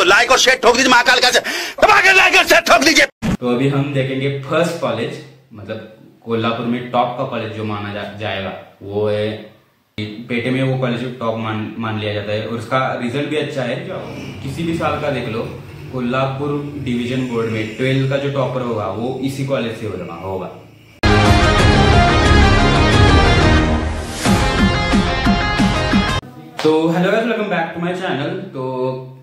तो लाइक और शेयर ठोक दीजिए महाकाल का लाइक और शेयर ठोक दीजिए। तो अभी हम देखेंगे फ़र्स्ट कॉलेज मतलब कोल्हापुर में टॉप का कॉलेज जो माना जा, जाएगा वो है पेटे में वो कॉलेज टॉप मान मान लिया जाता है। और उसका रिज़ल्ट भी अच्छा है जो किसी भी साल का देख लो कोल्हापुर डिवीज़न बोर्ड में ट्वेल्थ का जो टॉपर होगा वो इसी कॉलेज से होगा होगा। तो hello welcome back to my channel तो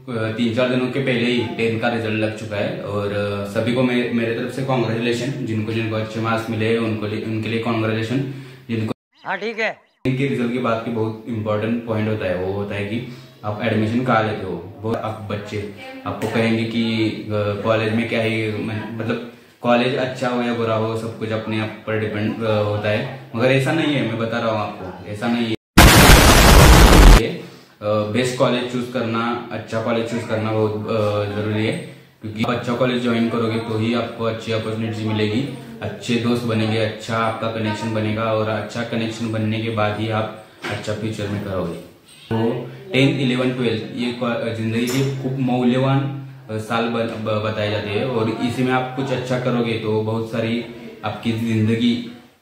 तीन चार दिनों के पहले ही टेंथ का रिज़ल्ट लग चुका है और सभी को मेरे मेरे तरफ़ से कॉन्ग्रेचुलेशन जिनको जिनको अच्छे मार्क्स मिले उनको उनके लिए कॉन्ग्रेचुलेशन जिनको हाँ ठीक है। इनके रिज़ल्ट की बात की बहुत इंपॉर्टेंट पॉइंट होता है वो होता है कि आप एडमिशन कहा लेते हो? वो आप बच्चे आपको कहेंगे कि कॉलेज में क्या ही मतलब कॉलेज अच्छा हो या बुरा हो सब कुछ अपने आप पर डिपेंड होता है। मगर ऐसा नहीं है मैं बता रहा हूँ आपको ऐसा नहीं है। बेस्ट कॉलेज चूज़ करना अच्छा कॉलेज चूज़ करना बहुत ज़रूरी है। क्योंकि आप अच्छा कॉलेज ज्वाइन करोगे तो ही आपको अच्छी अपॉर्चुनिटी मिलेगी। अच्छे दोस्त बनेंगे अच्छा आपका कनेक्शन बनेगा और अच्छा कनेक्शन बनने के बाद ही आप अच्छा फ्यूचर में करोगे। तो टेंथ इलेवन ट्वेल्थ ये ज़िंदगी के खूब मौल्यवान साल बताए जाते हैं। और इसी में आप कुछ अच्छा करोगे तो बहुत सारी आपकी ज़िंदगी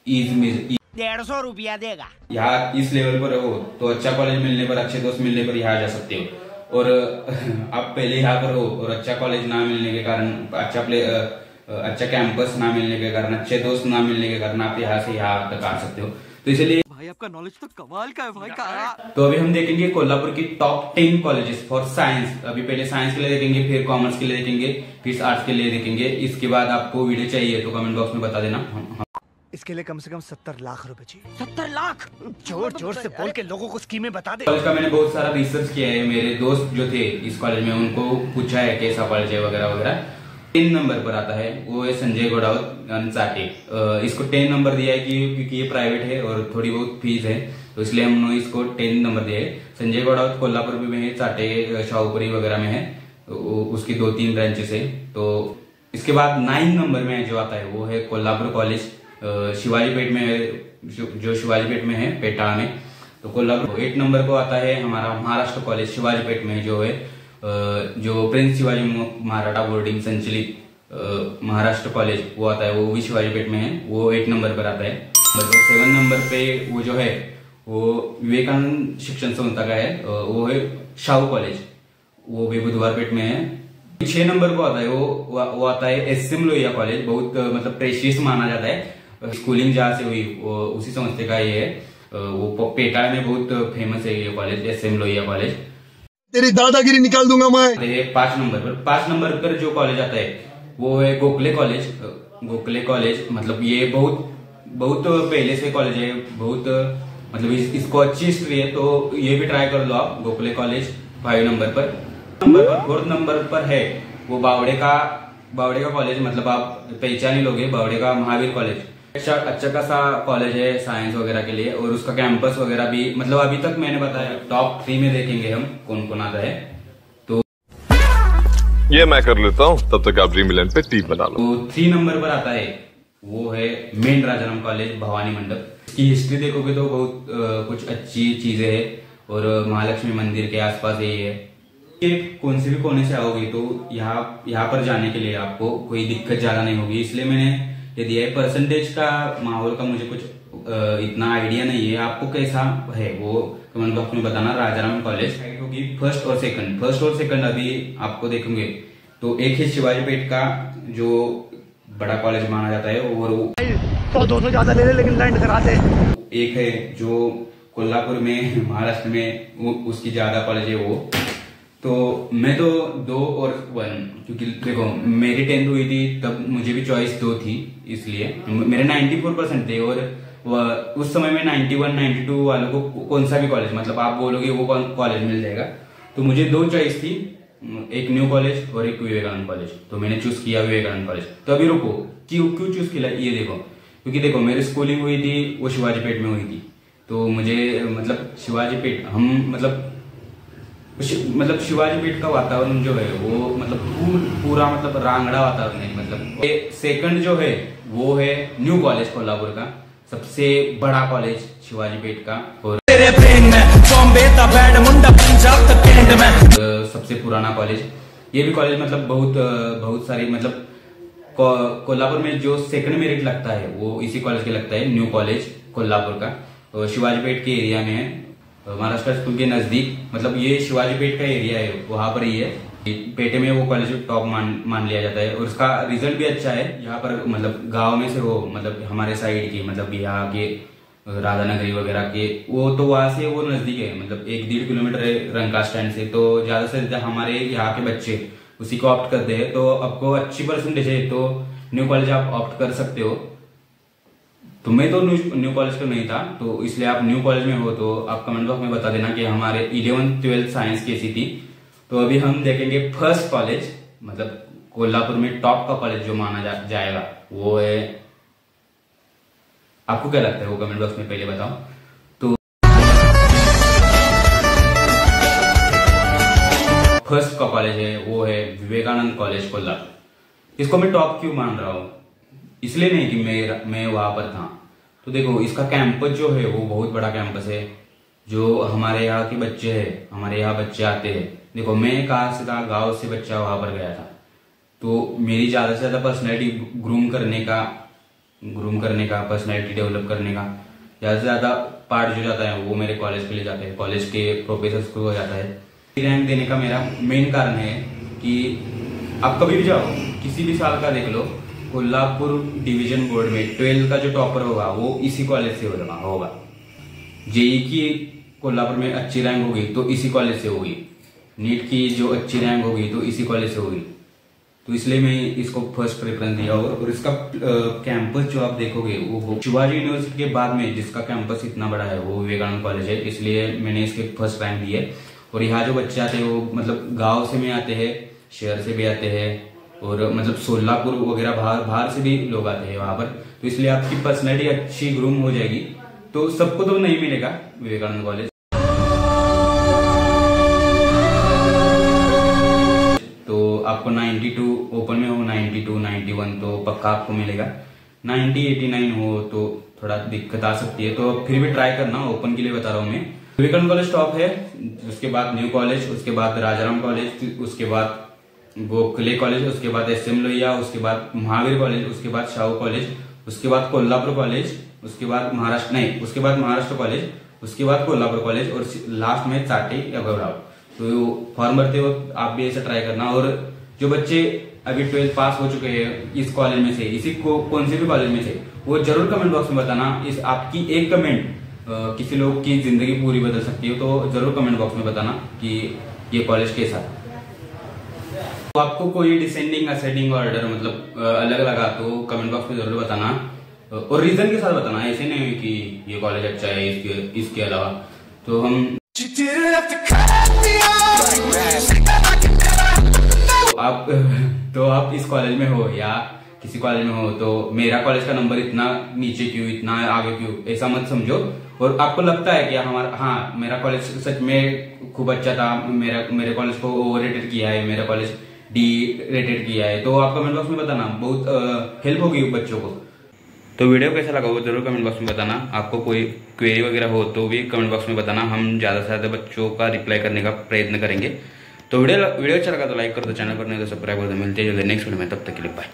ईज में डेढ़ सौ रुपया देगा। यहाँ इस लेवल पर हो तो अच्छा कॉलेज मिलने पर अच्छे दोस्त मिलने पर यहाँ जा सकते हो। और आप पहले यहाँ पर हो और अच्छा कॉलेज ना मिलने के कारण अच्छा प्ले अच्छा कैंपस ना मिलने के कारण अच्छे दोस्त ना मिलने के कारण आप यहाँ से यहाँ तक आ सकते हो। तो इसलिए भाई आपका नॉलेज तो कमाल का है भाई का तो अभी हम देखेंगे कोल्हापुर की top ten colleges for science अभी पहले साइंस के लिए देखेंगे फिर कॉमर्स के लिए देखेंगे फिर आर्ट्स के लिए देखेंगे। इसके बाद आपको वीडियो चाहिए तो कमेंट बॉक्स में बता देना। इसके लिए कम से कम सत्तर लाख रुपए चाहिए। सत्तर लाख? ज़ोर ज़ोर से बोल के लोगों को स्कीमें बता दे। कॉलेज का मैंने बहुत सारा रिसर्च किया है मेरे दोस्त जो थे इस कॉलेज में उनको पूछा है कैसा कॉलेज है वगैरह वगैरह। टेन नंबर पर आता है वो है संजय गोडावत चाटे इसको टेन नंबर दिया है कि क्योंकि ये प्राइवेट है और थोड़ी बहुत फ़ीस है तो इसलिए हमने इसको टेन नंबर दिया है। संजय गोडावत कोल्हापुर में है चाटे शाहपुरी वगैरह में है तो उसकी दो तीन ब्रांचेस है तो इसके बाद नाइन नंबर में जो आता है वो है कोल्हापुर कॉलेज शिवाजी पेट में, जो शिवाजी पेट में है, पेटा में। तो कोल्हापुर एट नंबर को आता है हमारा महाराष्ट्र कॉलेज शिवाजी पेट में जो है। जो प्रिंस शिवाजी मराठा बोर्डिंग संचलित महाराष्ट्र कॉलेज, वो आता है, वो भी शिवाजी पेट में है, वो एट नंबर पर आता है। तो सेवन नंबर पे वो जो है, वो विवेकानंद शिक्षण संस्था का है वो है शाहू कॉलेज, वो भी बुधवार पेट में है। छह नंबर को आता है, वो वो आता है एस एम लोहिया कॉलेज, बहुत मतलब प्रेशियस माना जाता है। स्कूलिंग जहाँ से हुई वो उसी संस्थे का ये है। वो पेटा में बहुत फ़ेमस है ये college S M Lohia college तेरी दादागिरी निकाल दूँगा मैं। पाँच नंबर पर पाँच नंबर पर जो कॉलेज आता है वो है गोखले कॉलेज गोखले कॉलेज मतलब ये बहुत बहुत पहले से कॉलेज है बहुत मतलब इस, इसको अच्छी हिस्ट्री है तो ये भी ट्राई कर लो आप गोखले कॉलेज फाइव नंबर पर। नंबर पर फोर्थ नंबर पर है वो बावड़े का बावड़े का कॉलेज मतलब आप पहचान ही लोगे बावड़े का महावीर कॉलेज अच्छा अच्छा खासा कॉलेज है साइंस वगैरह के लिए और उसका कैंपस वगैरह भी मतलब अभी तक मैंने बताया टॉप थ्री में देखेंगे हम कौन कौन आता है। तो ये मैं कर लेता हूँ तब तक आप ड्रीम पे टीम बना लो। तो थ्री नंबर पर आता है वो है मेन राजाराम कॉलेज भवानी मंडप की हिस्ट्री देखोगे तो बहुत आ, कुछ अच्छी चीज़ें है और महालक्ष्मी मंदिर के आसपास यही है। कौन से भी कोने से आओगे तो यहाँ यहाँ पर जाने के लिए आपको कोई दिक्कत ज़्यादा नहीं होगी इसलिए मैंने ये दिया है परसेंटेज का माहौल का मुझे कुछ इतना आइडिया नहीं है आपको कैसा है वो कमेंट बॉक्स में बताना राजाराम कॉलेज होगी फ़र्स्ट और सेकंड फ़र्स्ट और सेकंड अभी आपको देखेंगे। तो एक है शिवाजी पेट का जो बड़ा कॉलेज माना जाता है और तो दो सौ ज़्यादा ले ले लेकिन लैंड करा दे एक है जो कोल्हापुर में महाराष्ट्र में उसकी ज़्यादा कॉलेज है वो। तो मैं तो दो और वन क्योंकि देखो मेरी टेंथ हुई थी तब मुझे भी चॉइस दो थी इसलिए। मेरे 94 परसेंट थे और उस समय में 91, 92 वालों को कौन सा भी कॉलेज मतलब आप बोलोगे वो कॉलेज मिल जाएगा। तो मुझे दो चॉइस थी एक न्यू कॉलेज और एक विवेकानंद कॉलेज तो मैंने चूज़ किया विवेकानंद कॉलेज तो अभी रुको क्यों क्यों चूज़ किया? ये देखो क्योंकि देखो मेरी स्कूलिंग हुई थी वो शिवाजी पेट में हुई थी। तो मुझे मतलब शिवाजी पेट हम मतलब मतलब शिवाजी पेट का वातावरण जो है वो मतलब पूरा मतलब रांगड़ा वातावरण है मतलब। सेकंड जो है वो है न्यू कॉलेज कोल्हापुर का सबसे बड़ा कॉलेज शिवाजी पेट का। और सबसे पुराना कॉलेज ये भी कॉलेज मतलब बहुत बहुत सारी मतलब कोल्हापुर में जो सेकंड मेरिट लगता है वो इसी कॉलेज के लगता है न्यू कॉलेज कोल्हापुर का। शिवाजी शिवाजीपेट के एरिया में है। महाराष्ट्र स्कूल के नज़दीक मतलब ये शिवाजी पेट का एरिया है, वहाँ पर ही है। पेटे में वो कॉलेज टॉप मान मान लिया जाता है और उसका रिज़ल्ट भी अच्छा है। यहाँ पर मतलब गाँव में से हो मतलब हमारे साइड की मतलब यहाँ के राधानगरी वगैरह के, वो तो वहाँ से वो नज़दीक है मतलब एक डेढ़ किलोमीटर है रंका स्टैंड से। तो ज़्यादा से ज़्यादा हमारे यहाँ के बच्चे उसी को ऑप्ट करते हैं। तो आपको अच्छी परसेंटेज है तो न्यू कॉलेज आप ऑप्ट कर सकते हो। तो मैं तो न्यू न्यू कॉलेज का नहीं था तो इसलिए आप न्यू कॉलेज में हो तो आप कमेंट बॉक्स में बता देना कि हमारे इलेवन ट्वेल्थ साइंस कैसी थी। तो अभी हम देखेंगे फ़र्स्ट कॉलेज मतलब कोल्हापुर में टॉप का कॉलेज जो माना जा, जाएगा वो है। आपको क्या लगता है वो कमेंट बॉक्स में पहले बताओ। तो फ़र्स्ट का कॉलेज है वो है विवेकानंद कॉलेज कोल्हापुर। इसको मैं टॉप क्यों मान रहा हूँ? इसलिए नहीं कि मैं मैं वहाँ पर था। तो देखो, इसका कैंपस जो है, वो बहुत बड़ा कैंपस है, जो हमारे यहाँ के बच्चे हैं, हमारे यहाँ बच्चे आते हैं। देखो, मैं कहा से था गाँव से बच्चा वहाँ पर गया था। तो मेरी ज़्यादा से ज़्यादा पर्सनैलिटी ग्रूम करने का ग्रूम करने का पर्सनैलिटी डेवलप करने का, ज़्यादा से ज़्यादा पार्ट जो जाता है, वो मेरे कॉलेज के लिए जाता है। कॉलेज के प्रोफेसर को जाता है। रैंक देने का मेरा मेन कारण है कि आप कभी भी जाओ, किसी भी साल का देख लो कोल्हापुर डिवीज़न बोर्ड में ट्वेल्थ का जो टॉपर होगा वो इसी कॉलेज से होगा होगा। जेई की कोल्हापुर में अच्छी रैंक होगी तो इसी कॉलेज से होगी। नीट की जो अच्छी रैंक होगी तो इसी कॉलेज से होगी। तो इसलिए मैं इसको फ़र्स्ट प्रेफरेंस दिया और, और इसका कैंपस जो आप देखोगे वो शिवाजी यूनिवर्सिटी के बाद में जिसका कैंपस इतना बड़ा है वो विवेकानंद कॉलेज है इसलिए मैंने इसके फ़र्स्ट रैंक दी है। और यहाँ जो बच्चे आते हैं वो मतलब गाँव से में आते हैं शहर से भी आते हैं और मतलब सोलापुर वगैरह बाहर बाहर से भी लोग आते हैं वहाँ पर। तो इसलिए आपकी पर्सनैलिटी अच्छी ग्रूम हो जाएगी। तो सबको तो नहीं मिलेगा विवेकानंद कॉलेज तो आपको 92 ओपन में हो 92 91 तो पक्का आपको मिलेगा। 90 89 हो तो थोड़ा दिक्कत आ सकती है। तो फिर भी ट्राई करना ओपन के लिए बता रहा हूँ मैं। विवेकानंद कॉलेज टॉप है, उसके बाद न्यू कॉलेज उसके बाद राजाराम कॉलेज उसके बाद गोखले कॉलेज उसके बाद एस एम लोहिया, उसके बाद महावीर कॉलेज, उसके बाद शाहू कॉलेज, उसके बाद कोल्हापुर कॉलेज, उसके बाद महाराष्ट्र, नहीं, उसके बाद महाराष्ट्र कॉलेज, उसके बाद कोल्हापुर कॉलेज और लास्ट में चाटी या तो फॉर्म भरते वक्त आप भी ऐसा ट्राई करना और जो बच्चे अभी ट्वेल्थ पास हो चुके हैं, इस कॉलेज में से, इसी को, कौन से भी कॉलेज में से, वो ज़रूर कमेंट बॉक्स में बताना, इस आपकी एक कमेंट किसी लोग की ज़िंदगी पूरी बदल सकती है तो ज़रूर कमेंट बॉक्स में बताना कि ये कॉलेज कैसा तो आपको कोई डिसेंडिंग असेंडिंग ऑर्डर मतलब अलग लगा तो कमेंट बॉक्स में ज़रूर बताना। और रीजन के साथ बताना, ऐसे नहीं कि ये कॉलेज अच्छा है, इसके इसके अलावा। तो हम आप तो आप इस कॉलेज में हो या किसी कॉलेज में हो तो मेरा कॉलेज का नंबर इतना नीचे क्यों, इतना आगे क्यों, ऐसा मत समझो। और आपको लगता है कि हमारा हाँ मेरा कॉलेज सच में खूब अच्छा था, मेरा, मेरे कॉलेज को ओवर किया है, मेरा कॉलेज डी रेटेड किया है। तो आप कमेंट बॉक्स में बताना, बहुत हेल्प होगी बच्चों को। तो वीडियो कैसा लगा वो ज़रूर कमेंट बॉक्स में बताना। आपको कोई क्वेरी वगैरह हो तो भी कमेंट बॉक्स में बताना। हम ज़्यादा से ज़्यादा बच्चों का रिप्लाई करने का प्रयत्न करेंगे। तो वीडियो वीडियो अच्छा लगा तो लाइक कर दो चैनल पर नहीं तो सब्सक्राइब कर दो। मिलते हैं जल्दी नेक्स्ट वीडियो में, तब तक के लिए बाय